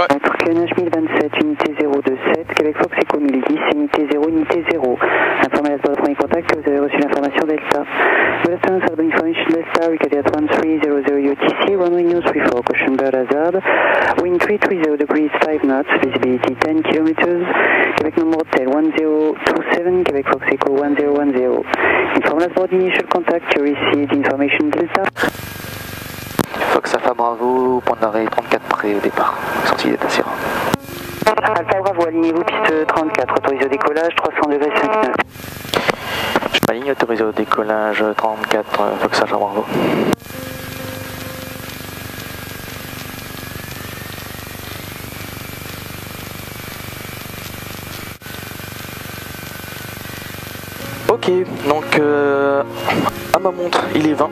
Ouais. QNH 1027, unité 027, Québec Fox Echo 1010, unité 0, unité 0. Informez la premier contact que vous avez reçu l'information Delta. Good afternoon, Southern Information Delta, at 1300 UTC, runway news 34, caution bird hazard, wind 330 degrees 5 knots, visibility 10 kilometers, Québec number hotel 1027, Québec Fox Echo 1010. Inform us about the initial contact, you received information Delta. Fox Alpha Bravo, point d'arrêt 34 près au départ. Sortie d'état Sierra. Alpha Bravo, alignez-vous, piste 34, autorisé au décollage, 300 degrés 5 knots. Je m'aligne, autorisé au décollage 34, euh, Fox Alpha Bravo. Ok, donc euh, à ma montre, il est 20.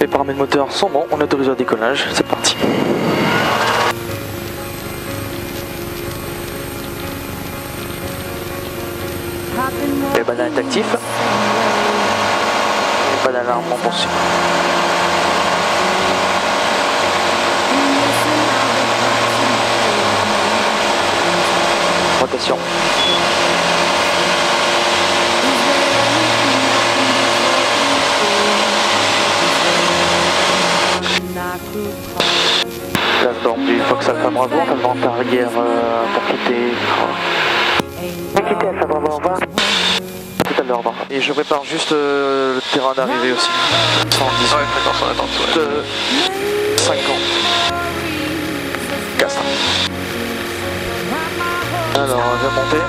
Les paramètres moteurs sont bons, on autorise au décollage, c'est parti. Le banane est actif. Pas d'alarme en pensée. Rotation. Plateforme du Fox Alpha Bravo, on va arrière euh, pour quitter. Quittez Alpha Bravo, au revoir. Tout à l'heure, non. Et je prépare juste euh, le terrain d'arrivée aussi. 110. Ouais, fréquence en attente, ouais. de 5 ans. Castre. Alors, on va monter.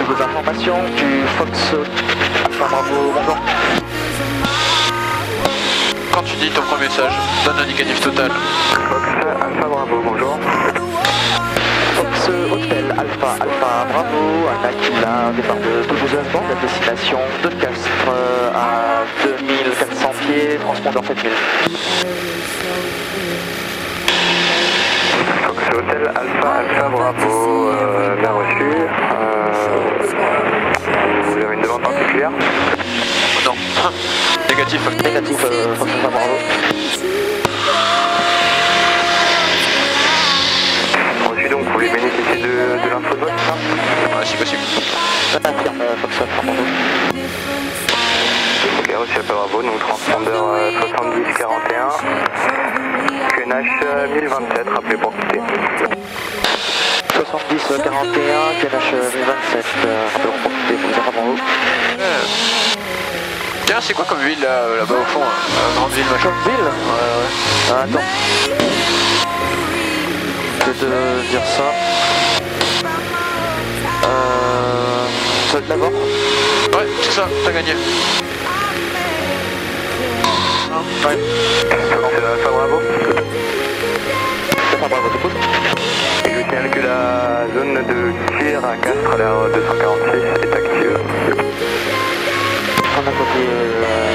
Nouvelles informations du Fox Alpha Bravo, bonjour. Dis ton premier message, donne l'indicatif total. Fox Alpha Bravo, bonjour. Fox Hotel Alpha Alpha Bravo, à Aquila, départ de Toulouse la destination de Castres à 2400 pieds, transpondeur 7000. Fox Hotel Alpha Alpha Bravo, euh, bien reçu. Euh, vous avez une demande particulière? Non. Négatif. Négatif, euh, Bravo. Reçu donc, vous voulez bénéficier de, de l'info de vote, ça? Ouais, si possible. Confirme, euh. Ok, reçu Alpha Bravo, donc transpondeur euh, 7041. QNH euh, 1027, rappelez pour quitter. 70 41, KNH 1027, euh, rappelons pour quitter Fox C'est quoi comme ville là, là-bas au fond hein Euh, Grande ville machin. Ville? Ouais, ouais. Ah, attends. Je vais te dire ça. Euh. Ça d'abord Ouais, c'est ça, t'as gagné. Ouais. Fox Alpha Bravo. Alpha Bravo, Et je signale que la zone de tir à Castres à l'heure 246 est active. Euh...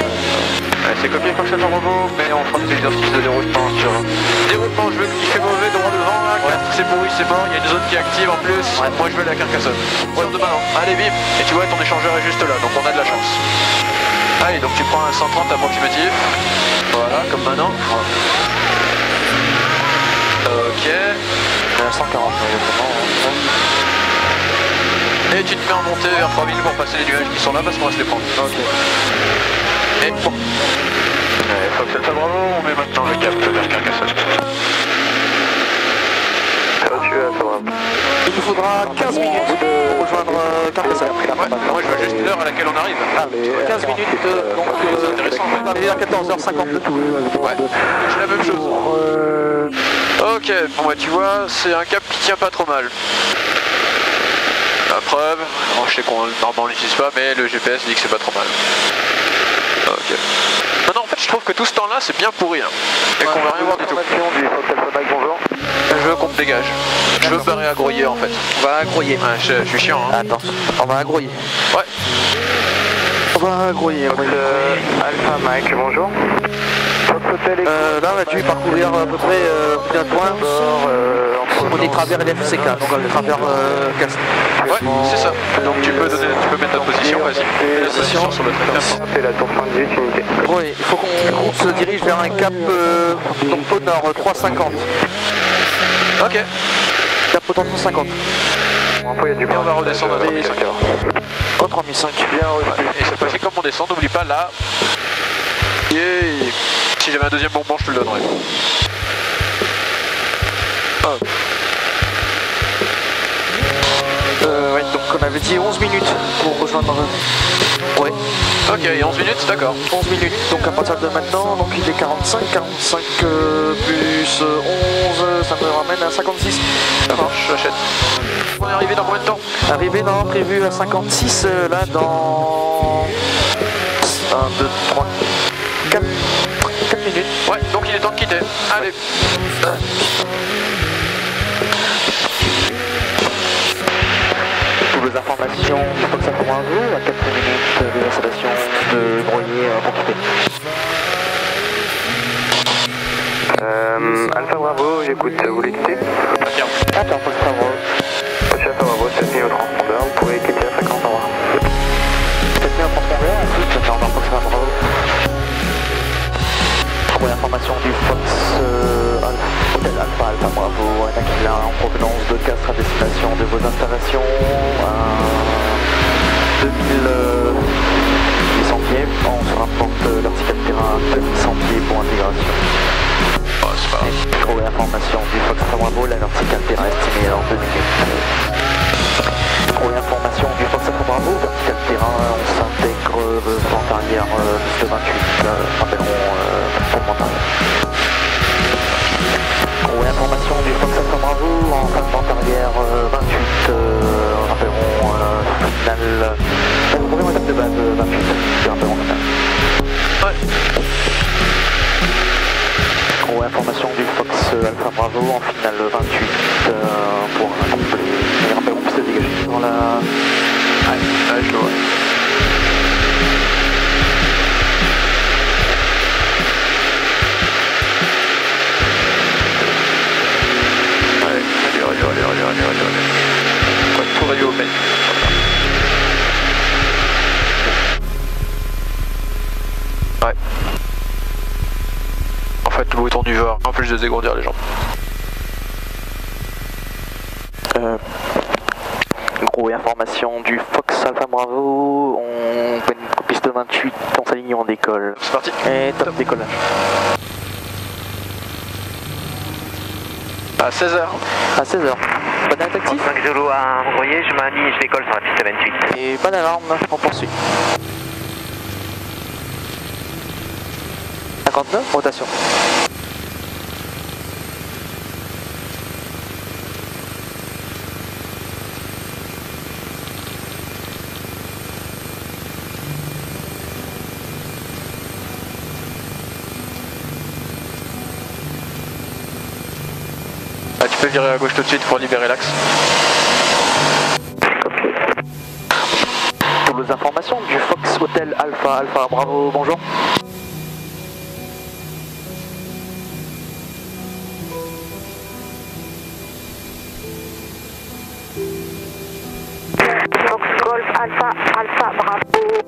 Ouais, c'est copié Fox Alpha Bravo, mais on fera des exercices de déroulement sur... Déroulement, je veux qu'il fait mauvais droit devant là, c'est pourri, c'est mort, il y a une zone qui est active en plus. Moi je veux la Carcassonne. De ballon, allez bim Et tu vois, ton échangeur est juste là, donc on a de la chance. Allez, donc tu prends un 130 approximatif. Voilà, comme maintenant. Ok. Euh, 140, exactement. Et tu te mets en montée vers 3000 pour passer les nuages qui sont là parce qu'on va se les prendre. Ok. Et bon. Ouais, Fox Alpha Bravo, on met maintenant le cap vers Carcassonne. Il nous faudra 15 minutes pour rejoindre euh, Carcassonne. Ouais, moi je veux juste l'heure à laquelle on arrive. Allez, 15 minutes, euh, donc C'est euh, intéressant. on va arriver à 14h52. Ouais, c'est la même chose. Euh, Ok, bon bah tu vois, c'est un cap qui tient pas trop mal. Preuve, bon, je sais qu'on normalement l'utilise pas, mais le GPS dit que c'est pas trop mal. Ok. Maintenant en fait je trouve que tout ce temps-là c'est bien pourri hein, et qu'on va rien voir du tout. Du. Je veux qu'on me dégage. Je veux barrer à Groyer en fait. on va agroyer. Ouais, je, je suis chiant hein. Attends, on va agroyer. Ouais. On va agroyer. Fox euh, Alpha Mike, bonjour. Euh, là, on a dû parcourir à peu près euh, de points euh, On est travers l'FCK, donc on est travers euh, Castres. Ouais, c'est ça. Donc tu peux, donner, tu peux mettre ta position, vas-y. Position sur le traiteur. C'est la tour 118 unité. Ouais, il faut qu'on se dirige vers un cap euh, donc au nord, euh, 350. Ok. Cap au 350. il y a du Et on va redescendre à 3005. Au 3005. Bien reçu. Et cette fois-ci, comme on descend, n'oublie pas là. Yeah. Si j'avais un deuxième bonbon, je te le donnerais. Euh, ouais, donc on avait dit 11 minutes pour rejoindre. Ouais, Ok, et 11 minutes, d'accord. 11 minutes. Donc à partir de maintenant, donc il est 45, 45 euh, plus euh, 11, ça me ramène à 56. Ça marche, j'achète. On est arrivé dans combien de temps? Arrivé dans prévu à 56 euh, là dans 1, 2, 3, 4, 4 minutes. Ouais, donc il est temps de quitter. Allez. Toutes les informations Fox Alpha Bravo à 4 minutes de l'installation de Broyer euh, pour quitter. Euh, Alpha Bravo, j'écoute, vous voulez quitter. Attends, Fox Bravo. Alpha Bravo, Première information du Fox euh, Alpha, Hôtel Alpha Alpha Bravo, un Aquila en provenance de Castres à destination de vos installations. à 2800 pieds, on se rapporte l'article de terrain 2100 pieds pour intégration. Trouver information du Fox Alpha Bravo, la verticale terrain estimée en 2 minutes. Information du Fox Alpha Bravo, verticale terrain, on s'intègre euh, vente arrière euh, de 28, étape de base 28, puis rappellerons final. Ouais. Ou information du Fox Alpha Bravo en finale 28 euh, pour un complet. Que c'est dégagé dans la... Ouais, je vois. Allez, allez, allez, allez, allez, allez, allez. Quoi, tout radio open. Ouais. En fait, le bouton du VAR, en plus de dégourdir les gens. Euh, gros information du Fox Alpha Bravo, on fait une piste 28, on s'aligne en décolle. C'est parti. Et top décollage. À 16h. À 16h. Pas d'alerte actif 5 Zulu à Broyer, je m'aligne, je décolle sur la piste 28. et pas d'alarme, on poursuit. 59, rotation. Ah, tu peux virer à gauche tout de suite pour libérer l'axe. Pour les informations du Fox Hotel Alpha Alpha Bravo, bonjour. Alpha Alpha Bravo.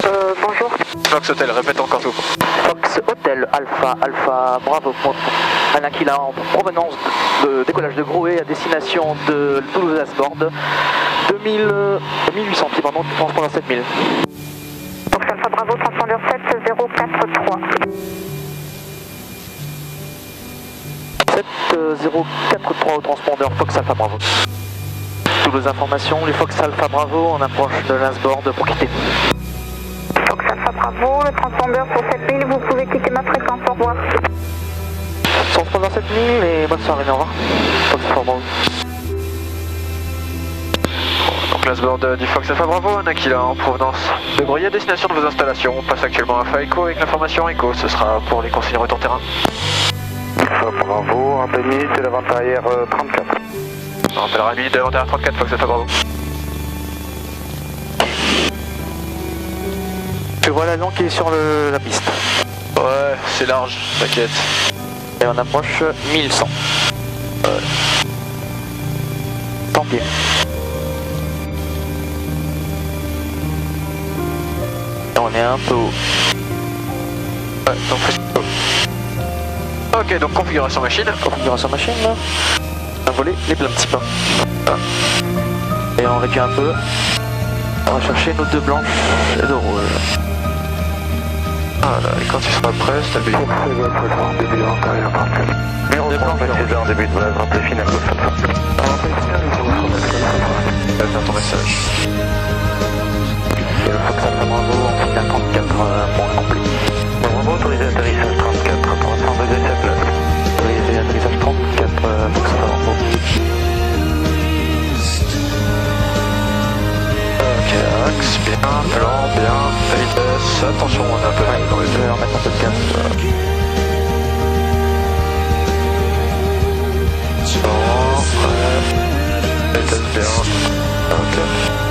Euh, bonjour. Fox Hotel, répète encore tout. Fox Hotel Alpha Alpha Bravo pour un Aquila en provenance de décollage de Groé à destination de Toulouse Asbord 2000, euh, 1800 pieds pardon, transpondeur 7000 Fox Alpha Bravo, transpondeur 7043. 7043 au transpondeur Fox Alpha Bravo. Toulouse Informations, les Fox Alpha Bravo, on approche de l'Asbord pour quitter. Fox Alpha Bravo, le transpondeur pour 7000, vous pouvez quitter ma fréquence, au revoir. Transpondeur 7000 et bonne soirée, au revoir. Fox Alpha Bravo. Donc l'Asbord du Fox Alpha Bravo, un Aquila en provenance de Bruyère, destination de vos installations. On passe actuellement à Faeco avec l'information ECO. Ce sera pour les consignes retour terrain. Alpha Bravo, en 2 minutes, la vente arrière euh, 34. On appellera à minute de l'inventaire 34 Fox Alpha Bravo. Je vois l'avion qui est sur le- la piste. Ouais, c'est large, t'inquiète. Et on approche 1100. Tant pis. Et on est un peu haut. Ouais, donc Ok, donc configuration machine. Configuration machine là. On volé les pleins petits pains. Ah. Et on réduit un peu. On va chercher nos deux blanches et deux rouges. Ah là, et quand tu seras prêt, c'est Début de blanche, C'est un début de vol, rappelé final. Faire ton message. Ouais. Vitesse